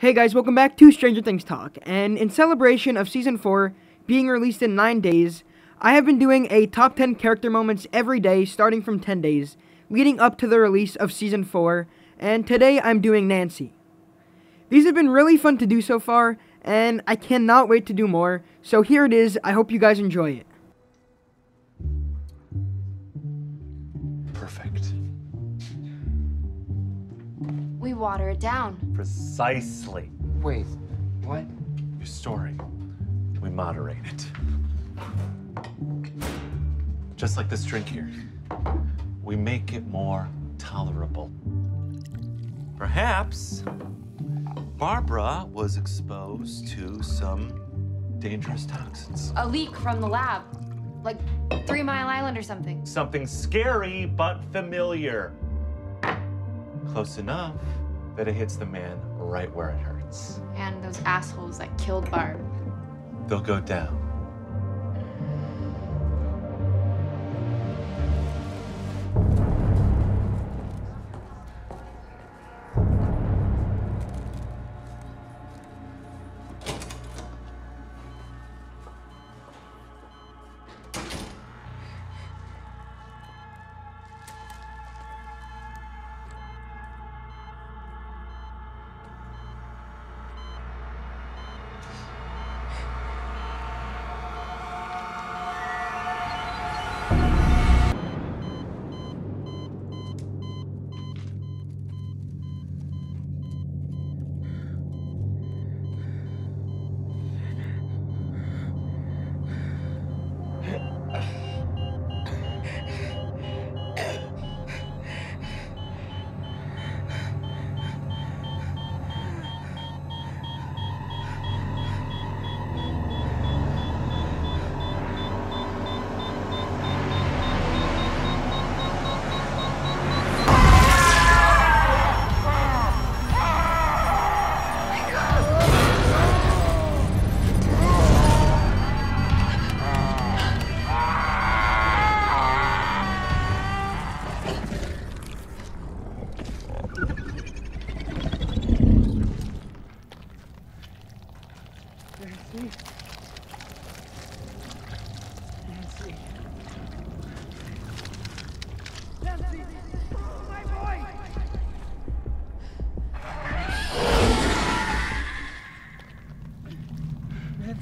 Hey guys, welcome back to Stranger Things Talk. And in celebration of Season 4 being released in 9 days, I have been doing a top 10 character moments every day starting from 10 days, leading up to the release of Season 4, and today I'm doing Nancy. These have been really fun to do so far, and I cannot wait to do more, so here it is. I hope you guys enjoy it. Water it down. Precisely. Wait, what? Your story. We moderate it. Just like this drink here. We make it more tolerable. Perhaps Barbara was exposed to some dangerous toxins. A leak from the lab. Like Three Mile Island or something. Something scary but familiar. Close enough that it hits the man right where it hurts. And those assholes that killed Barb. They'll go down.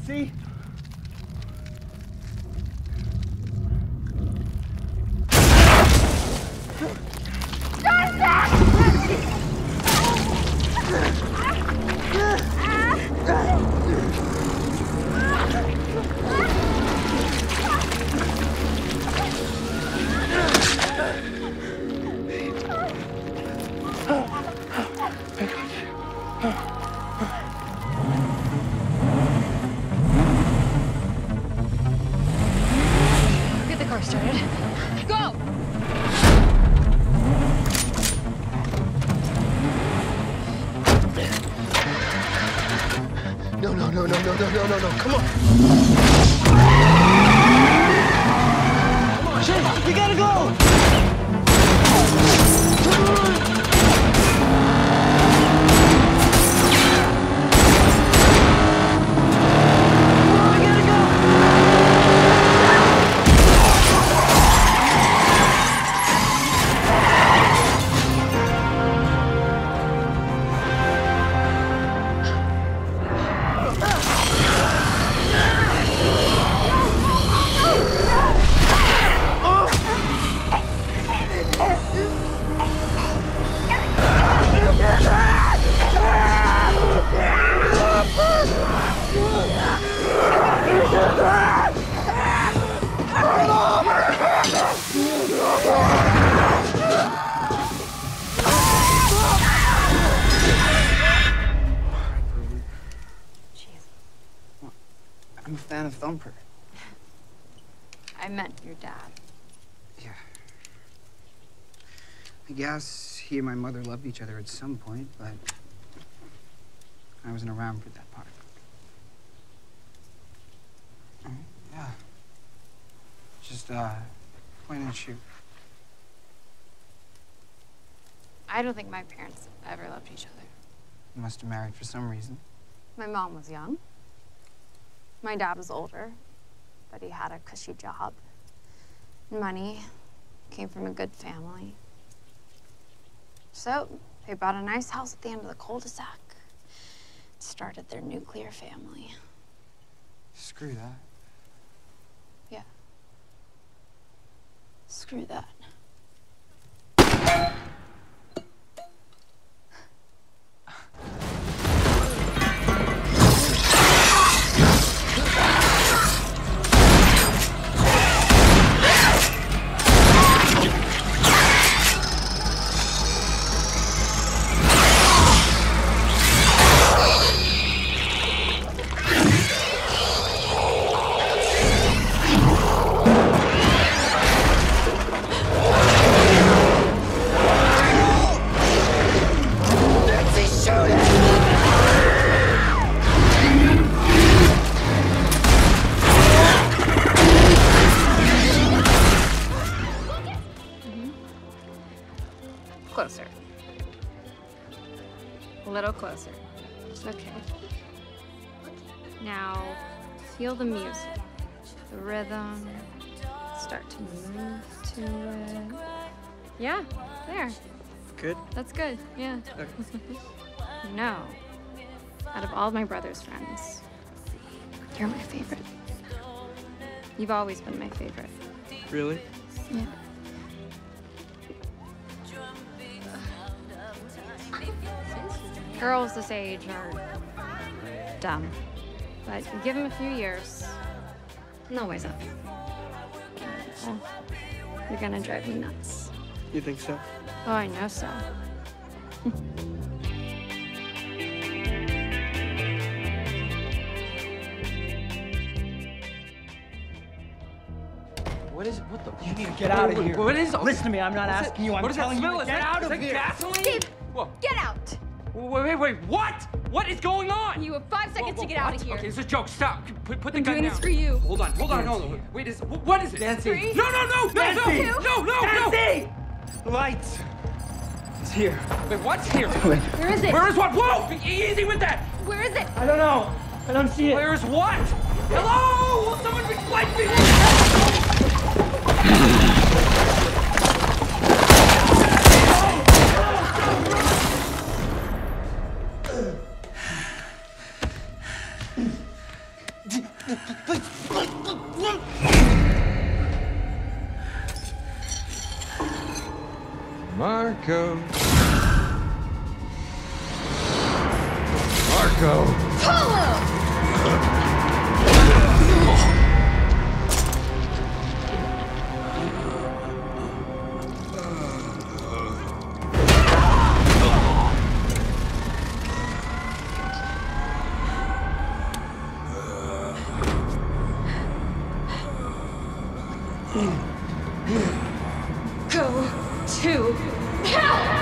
See? No, no, no, no. Come on. Fan of Thumper. I meant your dad. Yeah. I guess he and my mother loved each other at some point, but I wasn't around for that part. Oh, yeah. Just, uh, point and shoot. I don't think my parents ever loved each other. You must have married for some reason. My mom was young. My dad was older, but he had a cushy job. Money came from a good family. So they bought a nice house at the end of the cul-de-sac. Started their nuclear family. Screw that. Yeah. Screw that. Closer. A little closer. Okay. Now, feel the music, the rhythm. Start to move to it. Yeah, there. Good? That's good. Yeah. you know, out of all my brother's friends, you're my favorite. You've always been my favorite. Really? Yeah. Girls this age are dumb. But give them a few years, and they'll wise up. Oh, you're gonna drive me nuts. You think so? Oh, I know so. What is it? What the? You need to get out of here. What is? Listen to me. I'm not What is asking it? you. I'm what is telling that you smell? to Is get that, out of here. gasoline? Steve, Whoa. get out! Wait, wait, wait. What? What is going on? You have five seconds Whoa, to get whoa, out of here. Okay, it's a joke. Stop. Put, put the I'm gun doing down. this for you. Hold on, hold on, hold on. Wait, is what is it? Nancy. Three. No, no, no, no, Nancy. no, no, no, no. Nancy! The lights. It's here. Wait, what's here? Where is it? Where is what? Whoa! E- Easy with that. Where is it? I don't know. I don't see it. Where is what? Hello? Will someone explain to me? Marco. Marco. Go to hell!